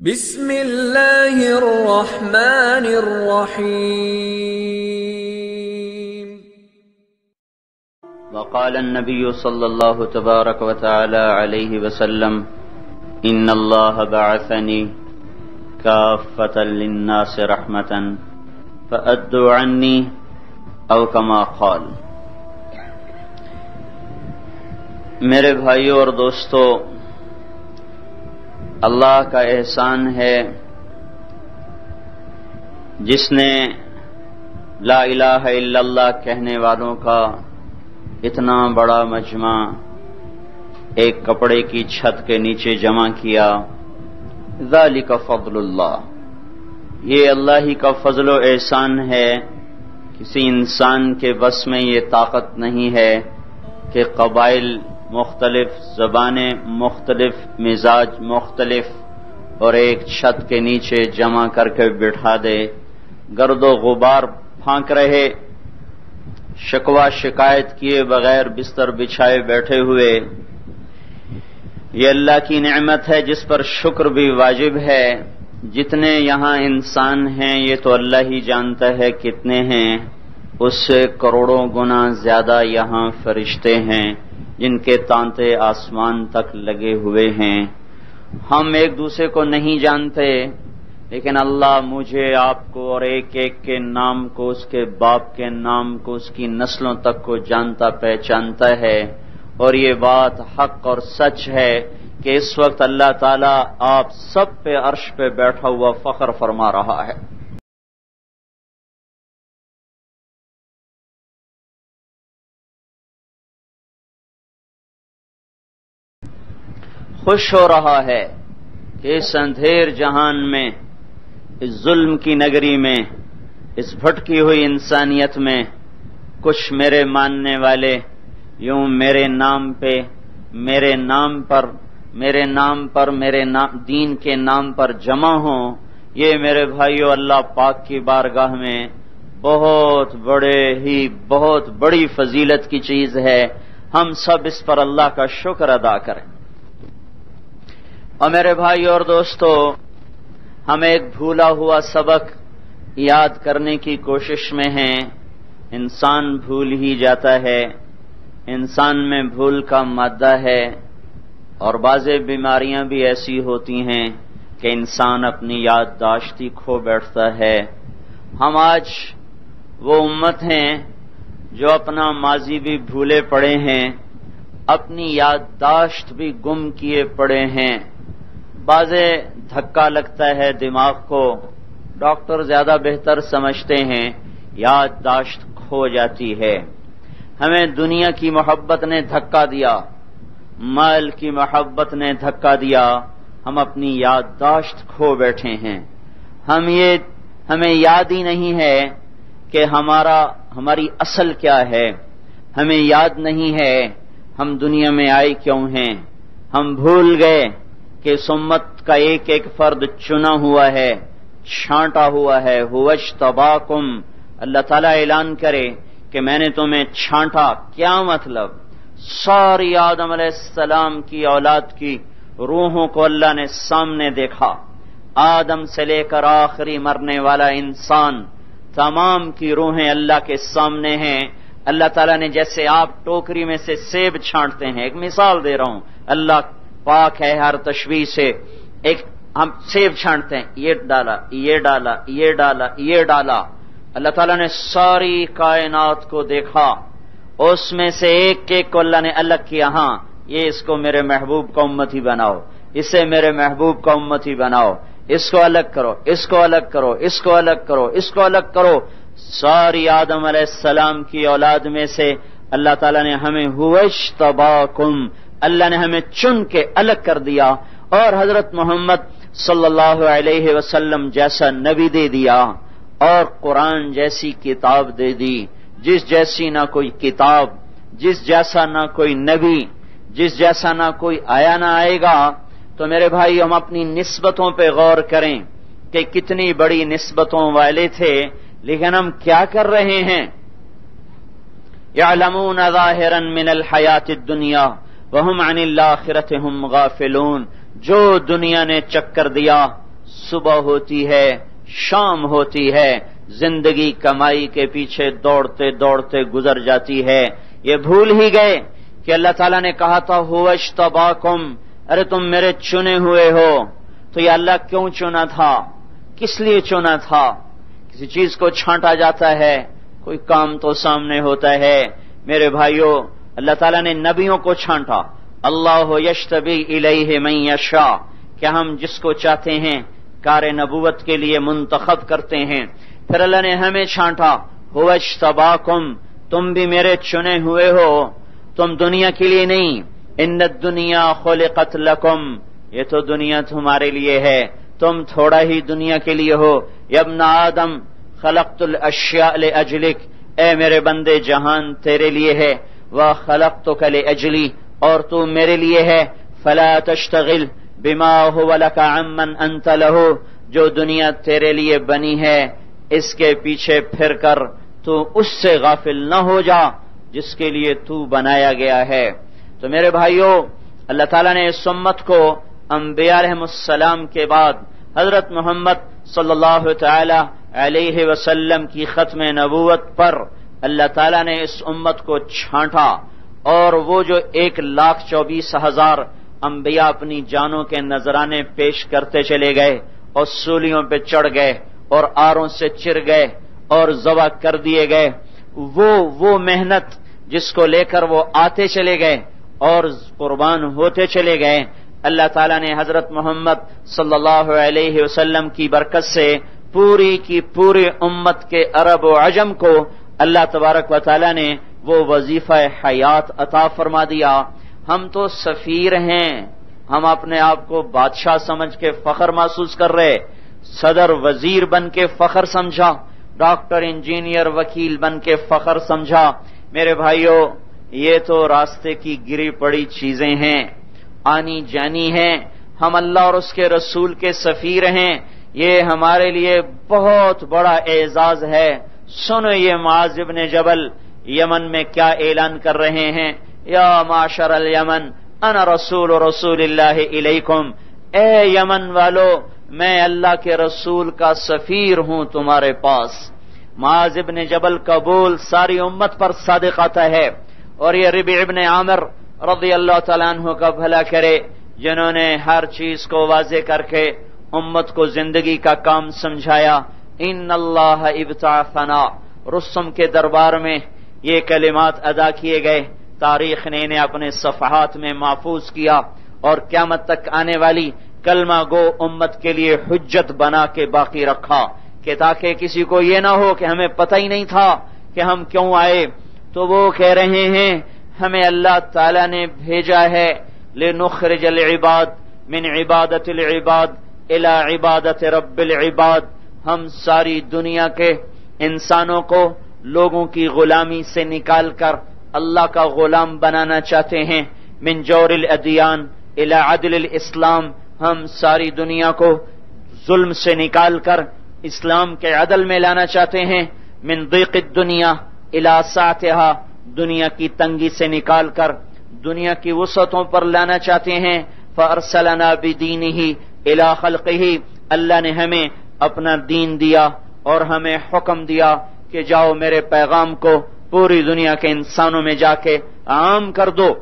بسم اللہ الرحمن الرحیم وقال النبي صلى الله تبارك وتعالى عليه وسلم إن الله بعثني كافة للناس رحمة فأدوا عني أو كما قال میرے بھائیوں اور دوستو اللہ کا احسان ہے جس نے لا الہ الا اللہ کہنے والوں کا اتنا بڑا مجمع ایک کپڑے کی چھت کے نیچے جمع کیا، ذالک فضل اللہ۔ یہ اللہ ہی کا فضل و احسان ہے۔ کسی انسان کے بس میں یہ طاقت نہیں ہے کہ قبائل مختلف زبانیں، مختلف مزاج، مختلف، اور ایک چھت کے نیچے جمع کر کے بٹھا دے۔ گرد و غبار پھانک رہے۔ شکوا شکایت کیے بغیر بستر بچھائے بیٹھے ہوئے۔ یہ اللہ کی نعمت ہے، جس پر شکر بھی واجب ہے۔ جتنے یہاں انسان ہیں، یہ تو اللہ ہی جانتا ہے کتنے ہیں۔ اس سے کروڑوں گنا زیادہ یہاں فرشتے ہیں۔ جن کے تانتے آسمان تک لگے ہوئے ہیں۔ ہم ایک دوسرے کو نہیں جانتے، لیکن اللہ مجھے آپ کو اور ایک ایک کے نام کو، اس کے باپ کے نام کو، اس کی نسلوں تک کو جانتا، پہچانتا ہے۔ اور یہ بات حق اور سچ ہے کہ اس وقت اللہ تعالیٰ آپ سب پہ عرش پہ بیٹھا ہوا فخر فرما رہا ہے۔ خوش ہو رہا ہے کہ اس اندھیر جہان میں، اس ظلم کی نگری میں، اس بھٹکی ہوئی انسانیت میں کچھ میرے ماننے والے یوں میرے نام پہ، میرے نام پر، میرے نام پر، میرے نام دین کے نام پر جمع ہوں، یہ میرے بھائیو اللہ پاک کی بارگاہ میں بہت بڑے ہی، بہت بڑی فضیلت کی چیز ہے۔ ہم سب اس پر اللہ کا شکر ادا کریں۔ اور میرے بھائی اور دوستو، ہم ایک بھولا ہوا سبق یاد کرنے کی کوشش میں ہیں۔ انسان بھول ہی جاتا ہے۔ انسان میں بھول کا مادہ ہے۔ اور بعض بیماریاں بھی ایسی ہوتی ہیں کہ انسان اپنی یادداشتی کھو بیٹھتا ہے۔ ہم آج وہ امت ہیں جو اپنا ماضی بھی بھولے پڑے ہیں، اپنی یادداشت بھی گم کیے پڑے ہیں۔ بعض دھکا لگتا ہے دماغ کو۔ ڈاکٹر زیادہ بہتر سمجھتے ہیں، یادداشت کھو جاتی ہے۔ ہمیں دنیا کی محبت نے دھکا دیا، مال کی محبت نے دھکا دیا، ہم اپنی یادداشت کھو بیٹھے ہیں۔ ہم یہ، ہمیں یاد ہی نہیں ہے کہ ہمارا، ہماری اصل کیا ہے۔ ہمیں یاد نہیں ہے ہم دنیا میں آئے کیوں ہیں۔ ہم بھول گئے۔ کہ سمت کا ایک ایک فرد چنا ہوا ہے، چھانٹا ہوا ہے ہوش تباکم اللہ تعالیٰ اعلان کرے کہ میں نے تمہیں چھانٹا، کیا مطلب؟ ساری آدم علیہ السلام کی اولاد کی روحوں کو اللہ نے سامنے دیکھا۔ آدم سے لے کر آخری مرنے والا انسان، تمام کی روحیں اللہ کے سامنے ہیں۔ اللہ تعالیٰ نے جیسے آپ ٹوکری میں سے سیب چھانٹتے ہیں۔ ایک مثال دے رہا ہوں، اللہ پاک ہے ہر تشویح سے۔ ایک ہم سیب چھانٹتے ہیں، یہ ڈالا یہ ڈالا یہ ڈالا یہ ڈالا۔ اللہ تعالیٰ نے ساری کائنات کو دیکھا۔ اس میں سے ایک ایک کو اللہ نے الگ کیا۔ ہاں یہ اس کو میرے محبوب کا امتی بناؤ۔ اسے میرے محبوب کا امتی بناؤ۔ اس کو الگ کرو، اس کو الگ کرو، اس کو الگ کرو، اس کو الگ کرو۔ ساری آدم علیہ السلام کی اولاد میں سے اللہ تعالیٰ نے ہمیں ہوش تباکم اللہ نے ہمیں چن کے الگ کر دیا اور حضرت محمد صلی اللہ علیہ وسلم جیسا نبی دے دیا اور قرآن جیسی کتاب دے دی جس جیسی نہ کوئی کتاب، جس جیسا نہ کوئی نبی، جس جیسا نہ کوئی آیا نہ آئے گا۔ تو میرے بھائی، ہم اپنی نسبتوں پہ غور کریں کہ کتنی بڑی نسبتوں والے تھے، لیکن ہم کیا کر رہے ہیں؟ یعلمون ظاہرا من الحیات الدنیا وہم عن الآخرت ہم غافلون۔ جو دنیا نے چکر دیا، صبح ہوتی ہے، شام ہوتی ہے، زندگی کمائی کے پیچھے دوڑتے دوڑتے گزر جاتی ہے۔ یہ بھول ہی گئے کہ اللہ تعالیٰ نے کہا تھا ہوش تباکم ارے تم میرے چنے ہوئے ہو۔ تو یہ اللہ کیوں چنا تھا؟ کس لیے چنا تھا؟ کسی چیز کو چھانٹا جاتا ہے، کوئی کام تو سامنے ہوتا ہے۔ میرے بھائیوں اللہ تعالیٰ نے نبیوں کو چھانٹا۔ اللہ یشتبی الیہ من یشا کیا ہم جس کو چاہتے ہیں کار نبوت کے لیے منتخب کرتے ہیں۔ پھر اللہ نے ہمیں چھانٹا۔ ہوش تباکم تم بھی میرے چنے ہوئے ہو۔ تم دنیا کے لیے نہیں۔ ان دنیا خلقت لکم، یہ تو دنیا تمہارے لیے ہے۔ تم تھوڑا ہی دنیا کے لیے ہو۔ یبن آدم، خلقت الاشیاء لاجلک اے میرے بندے، جہان تیرے لیے ہے۔ وہ خلق تو کل اجلی اور تو میرے لیے ہے، فلا تشتغل بما هو لك عمن انت له، جو دنیا تیرے لیے بنی ہے، اس کے پیچھے پھر کر، تو اس سے غافل نہ ہو جا، جس کے لیے تو بنایا گیا ہے۔ تو میرے بھائیوں اللہ تعالیٰ نے اس امت کو انبیاء علیہ السلام کے بعد حضرت محمد صلی اللہ تعالی علیہ وسلم کی ختم نبوت پر اللہ تعالیٰ نے اس امت کو چھانٹا اور وہ جو ایک لاکھ چوبیس ہزار انبیاء اپنی جانوں کے نذرانے پیش کرتے چلے گئے اور سولیوں پہ چڑھ گئے اور آروں سے چر گئے اور ذبح کر دیے گئے، وہ وہ محنت جس کو لے کر وہ آتے چلے گئے اور قربان ہوتے چلے گئے۔ اللہ تعالیٰ نے حضرت محمد صلی اللہ علیہ وسلم کی برکت سے پوری کی پوری امت کے عرب و عجم کو اللہ تبارک و تعالی نے وہ وظیفہ حیات عطا فرما دیا۔ ہم تو سفیر ہیں۔ ہم اپنے آپ کو بادشاہ سمجھ کے فخر محسوس کر رہے۔ صدر وزیر بن کے فخر سمجھا۔ ڈاکٹر، انجینئر، وکیل بن کے فخر سمجھا۔ میرے بھائیوں یہ تو راستے کی گری پڑی چیزیں ہیں۔ آنی جانی ہیں۔ ہم اللہ اور اس کے رسول کے سفیر ہیں۔ یہ ہمارے لیے بہت بڑا اعزاز ہے۔ سنو یہ معاذ ابن جبل، یمن میں کیا اعلان کر رہے ہیں؟ یا معاشر الیمن، انا رسول رسول اللہ علیکم۔ اے یمن والو، میں اللہ کے رسول کا سفیر ہوں تمہارے پاس۔ معاذ ابن جبل کا بول ساری امت پر صادق آتا ہے۔ اور یہ ربی ابن عامر رضی اللہ تعالیٰ عنہ کا بھلا کرے، جنہوں نے ہر چیز کو واضح کر کے امت کو زندگی کا کام سمجھایا۔ ان اللہ ابتعفنا رسم کے دربار میں یہ کلمات ادا کیے گئے تاریخ نے انہیں اپنے صفحات میں محفوظ کیا اور قیامت تک آنے والی کلمہ گو امت کے لیے حجت بنا کے باقی رکھا کہ تاکہ کسی کو یہ نہ ہو کہ ہمیں پتہ ہی نہیں تھا کہ ہم کیوں آئے تو وہ کہہ رہے ہیں ہمیں اللہ تعالی نے بھیجا ہے لنخرج العباد من عبادت العباد الى عبادت رب العباد ہم ساری دنیا کے انسانوں کو لوگوں کی غلامی سے نکال کر اللہ کا غلام بنانا چاہتے ہیں۔ من جور الادیان الى عدل الاسلام، ہم ساری دنیا کو ظلم سے نکال کر اسلام کے عدل میں لانا چاہتے ہیں۔ من ضیق الدنیا الى ساتحا دنیا کی تنگی سے نکال کر دنیا کی وسعتوں پر لانا چاہتے ہیں۔ فارسلنا بدینہ الا خلق ہی اللہ نے ہمیں اپنا دین دیا اور ہمیں حکم دیا کہ جاؤ میرے پیغام کو پوری دنیا کے انسانوں میں جا کے عام کر دو۔